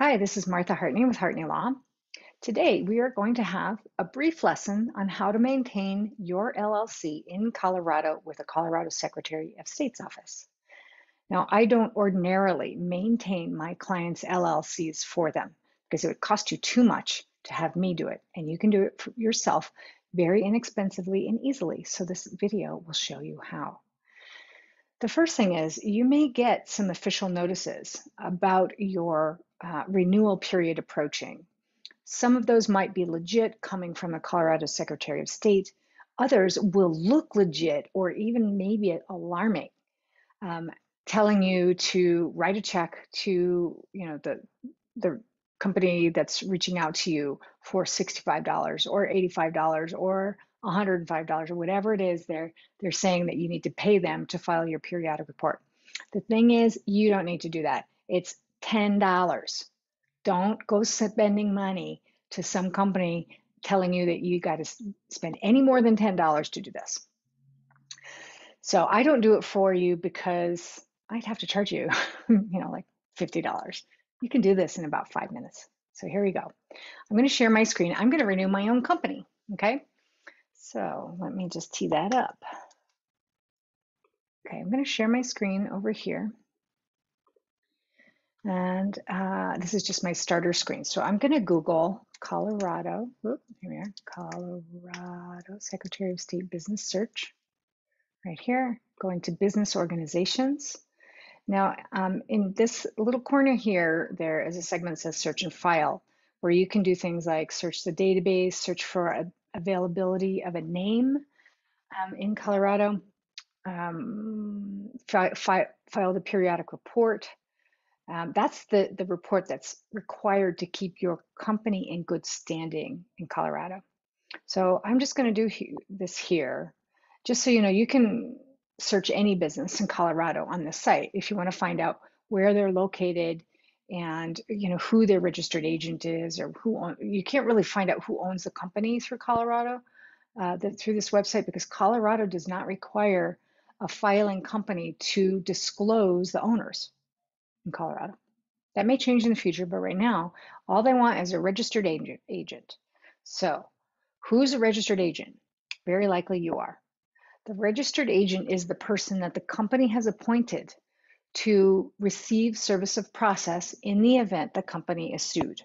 Hi, this is Martha Hartney with Hartney Law. Today we are going to have a brief lesson on how to maintain your LLC in Colorado with a Colorado Secretary of State's office. Now, I don't ordinarily maintain my clients' LLCs for them because it would cost you too much to have me do it, and you can do it yourself very inexpensively and easily. So this video will show you how. The first thing is you may get some official notices about your uh, renewal period approaching. Some of those might be legit coming from the Colorado Secretary of State. Others will look legit or even maybe alarming, um, telling you to write a check to you know the the company that's reaching out to you for $65 or $85 or $105 or whatever it is they're they're saying that you need to pay them to file your periodic report. The thing is, you don't need to do that. It's $10. Don't go spending money to some company telling you that you got to spend any more than $10 to do this. So I don't do it for you because I'd have to charge you, you know, like $50. You can do this in about five minutes. So here we go. I'm going to share my screen. I'm going to renew my own company. Okay. So let me just tee that up. Okay, I'm going to share my screen over here. And uh, this is just my starter screen. So I'm going to Google Colorado. Here we are. Colorado Secretary of State Business Search. Right here, going to business organizations. Now, um, in this little corner here, there is a segment that says search and file, where you can do things like search the database, search for a, availability of a name um, in Colorado, um, fi fi file the periodic report, um, that's the, the report that's required to keep your company in good standing in Colorado. So I'm just going to do he this here. Just so you know, you can search any business in Colorado on this site if you want to find out where they're located and you know who their registered agent is or who you can't really find out who owns the company through Colorado uh, the, through this website because Colorado does not require a filing company to disclose the owners in Colorado. That may change in the future, but right now, all they want is a registered agent. So, who's a registered agent? Very likely you are. The registered agent is the person that the company has appointed to receive service of process in the event the company is sued.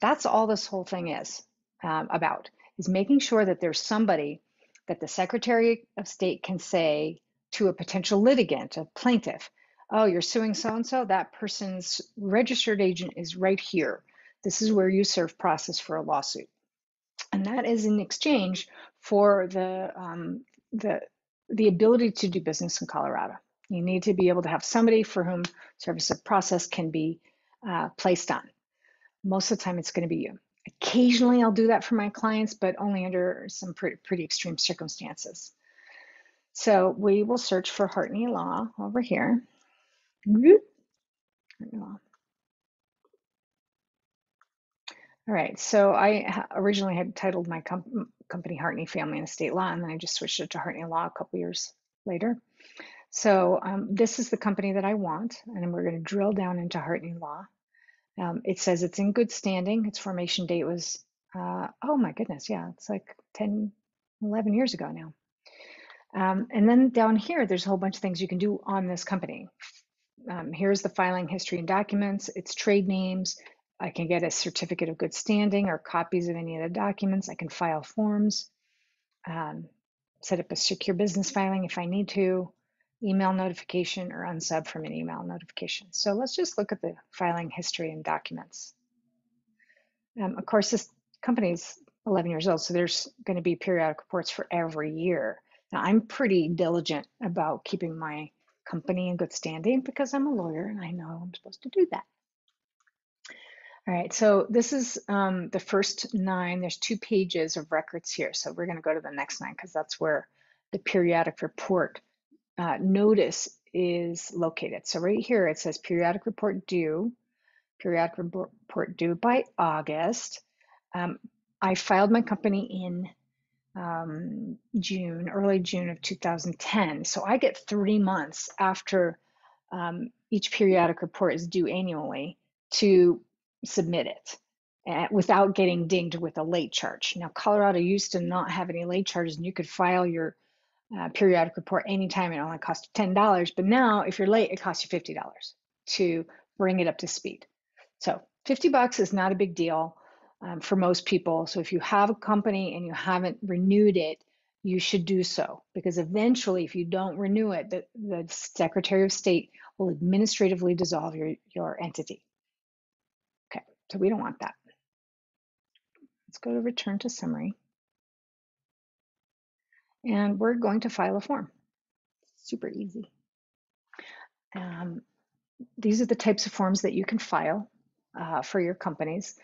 That's all this whole thing is um, about, is making sure that there's somebody that the Secretary of State can say to a potential litigant, a plaintiff, oh, you're suing so and so, that person's registered agent is right here. This is where you serve process for a lawsuit. And that is in exchange for the, um, the, the ability to do business in Colorado. You need to be able to have somebody for whom service of process can be uh, placed on. Most of the time, it's going to be you. Occasionally, I'll do that for my clients, but only under some pretty, pretty extreme circumstances. So we will search for Hartney Law over here. All right, so I originally had titled my com company Hartney Family and Estate Law, and then I just switched it to Hartney Law a couple years later. So um, this is the company that I want, and we're going to drill down into Hartney Law. Um, it says it's in good standing. Its formation date was, uh, oh my goodness, yeah, it's like 10, 11 years ago now. Um, and then down here, there's a whole bunch of things you can do on this company um, here's the filing history and documents, its trade names. I can get a certificate of good standing or copies of any of the documents. I can file forms, um, set up a secure business filing if I need to, email notification or unsub from an email notification. So let's just look at the filing history and documents. Um, of course, this company is 11 years old, so there's going to be periodic reports for every year. Now, I'm pretty diligent about keeping my company in good standing because I'm a lawyer and I know I'm supposed to do that. All right, so this is um, the first nine. There's two pages of records here. So we're going to go to the next nine because that's where the periodic report uh, notice is located. So right here it says periodic report due, periodic report due by August. Um, I filed my company in um, June, early June of 2010. So I get three months after um, each periodic report is due annually to submit it uh, without getting dinged with a late charge. Now, Colorado used to not have any late charges, and you could file your uh, periodic report anytime. It only cost you $10. But now, if you're late, it costs you $50 to bring it up to speed. So 50 bucks is not a big deal um, for most people. So if you have a company and you haven't renewed it, you should do so because eventually, if you don't renew it, the, the Secretary of State will administratively dissolve your, your entity. Okay, so we don't want that. Let's go to return to summary. And we're going to file a form. Super easy. Um, these are the types of forms that you can file uh, for your companies.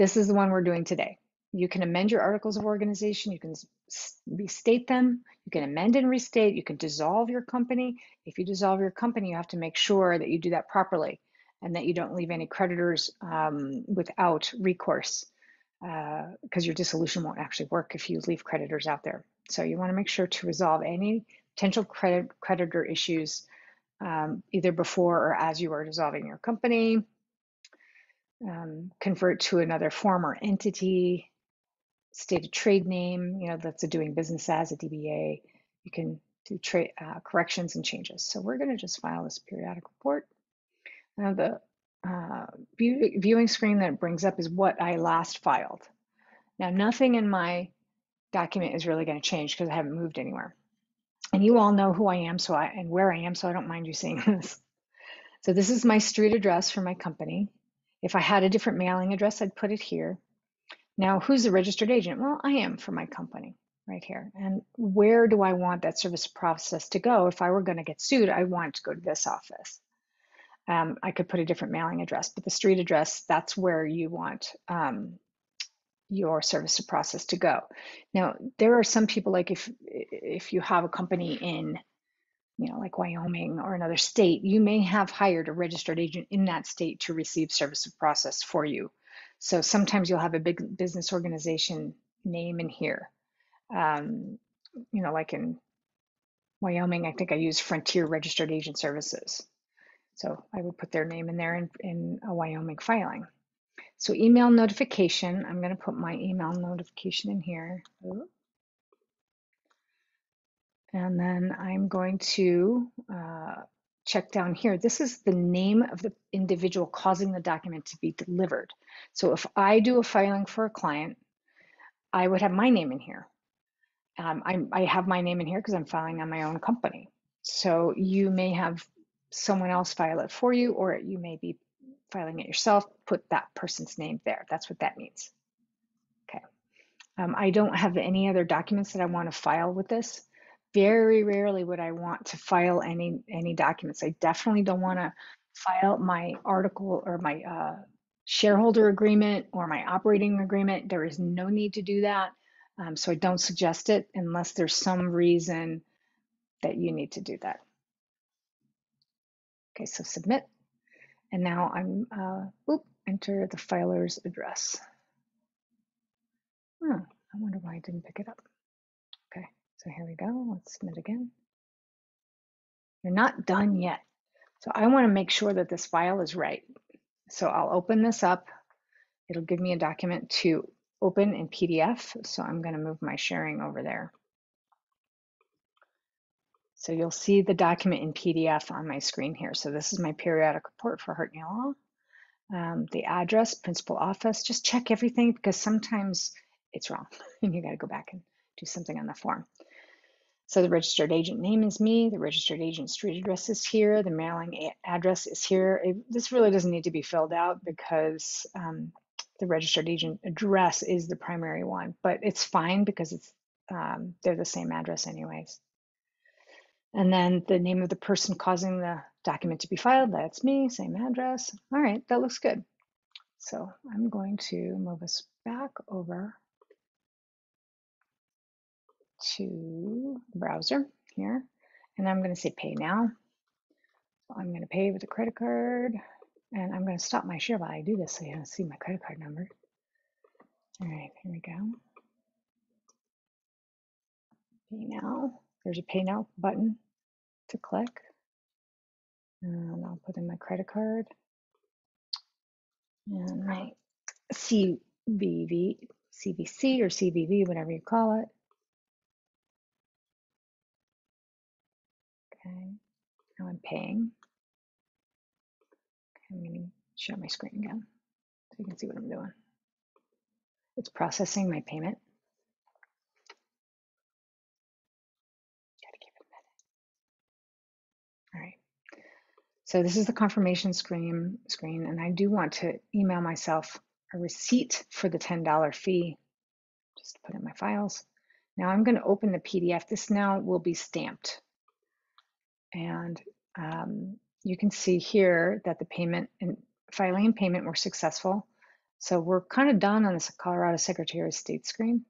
This is the one we're doing today. You can amend your articles of organization, you can restate them, you can amend and restate, you can dissolve your company. If you dissolve your company, you have to make sure that you do that properly and that you don't leave any creditors um, without recourse because uh, your dissolution won't actually work if you leave creditors out there. So you want to make sure to resolve any potential credit creditor issues um, either before or as you are dissolving your company. Um, convert to another form or entity, state a trade name, you know, that's a doing business as a DBA. You can do trade uh, corrections and changes. So we're going to just file this periodic report. Now the uh, view, viewing screen that brings up is what I last filed. Now nothing in my document is really going to change because I haven't moved anywhere. And you all know who I am so I and where I am, so I don't mind you seeing this. So this is my street address for my company. If I had a different mailing address, I'd put it here. Now, who's the registered agent? Well, I am for my company right here. And where do I want that service process to go? If I were going to get sued, I want to go to this office. Um, I could put a different mailing address, but the street address, that's where you want um, your service process to go. Now, there are some people like if if you have a company in you know, like Wyoming or another state, you may have hired a registered agent in that state to receive service of process for you. So sometimes you'll have a big business organization name in here. Um, you know, like in Wyoming, I think I use Frontier Registered Agent Services. So I would put their name in there in, in a Wyoming filing. So email notification, I'm going to put my email notification in here. And then I'm going to uh, check down here. This is the name of the individual causing the document to be delivered. So if I do a filing for a client, I would have my name in here. Um, I, I have my name in here because I'm filing on my own company. So you may have someone else file it for you, or you may be filing it yourself, put that person's name there. That's what that means. Okay. Um, I don't have any other documents that I want to file with this very rarely would I want to file any any documents. I definitely don't want to file my article or my uh, shareholder agreement or my operating agreement. There is no need to do that. Um, so I don't suggest it unless there's some reason that you need to do that. Okay, so submit. And now I'm, uh, oop, enter the filer's address. Oh, I wonder why I didn't pick it up. So here we go. Let's submit again. You're not done yet. So I want to make sure that this file is right. So I'll open this up. It'll give me a document to open in PDF. So I'm going to move my sharing over there. So you'll see the document in PDF on my screen here. So this is my periodic report for Hartney Law. Um, the address, principal office, just check everything because sometimes it's wrong and you got to go back and do something on the form. So the registered agent name is me, the registered agent street address is here, the mailing address is here. It, this really doesn't need to be filled out because um, the registered agent address is the primary one, but it's fine because it's um, they're the same address anyways. And then the name of the person causing the document to be filed, that's me, same address. All right, that looks good. So I'm going to move us back over to the browser here, and I'm going to say pay now. So I'm going to pay with a credit card, and I'm going to stop my share while I do this so you don't see my credit card number. All right, here we go. Pay now. There's a pay now button to click. And I'll put in my credit card. and my CVV, CVC or CVV, whatever you call it. Okay, now I'm paying. Okay, I'm going to share my screen again so you can see what I'm doing. It's processing my payment. Gotta give it a minute. All right. So this is the confirmation screen, screen, and I do want to email myself a receipt for the $10 fee. Just put in my files. Now I'm going to open the PDF. This now will be stamped. And um, you can see here that the payment and filing and payment were successful. So we're kind of done on this Colorado Secretary of State screen.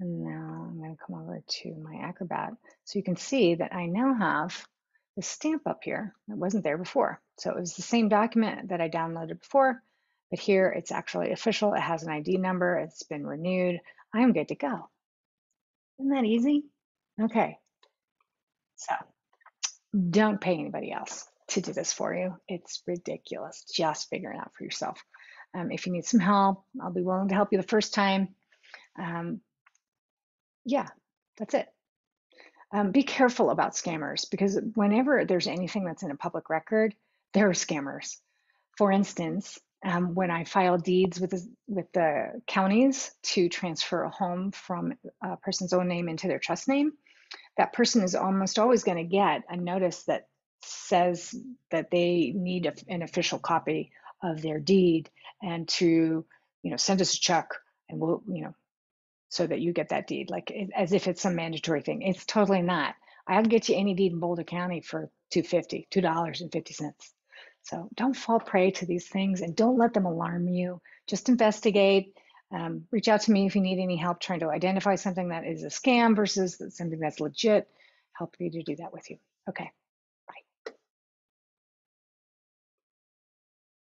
And now I'm going to come over to my Acrobat. So you can see that I now have the stamp up here that wasn't there before. So it was the same document that I downloaded before, but here it's actually official. It has an ID number. It's been renewed. I'm good to go. Isn't that easy? Okay. So don't pay anybody else to do this for you. It's ridiculous. Just figure it out for yourself. Um, if you need some help, I'll be willing to help you the first time. Um, yeah, that's it. Um, be careful about scammers because whenever there's anything that's in a public record, there are scammers. For instance, um, when I file deeds with the, with the counties to transfer a home from a person's own name into their trust name, that person is almost always going to get a notice that says that they need a, an official copy of their deed and to you know send us a check and we'll you know so that you get that deed. Like as if it's some mandatory thing. It's totally not. I'll get you any deed in boulder county for 250 $2.50 so don't fall prey to these things and don't let them alarm you. Just investigate um, reach out to me if you need any help trying to identify something that is a scam versus something that's legit. Help me to do that with you. Okay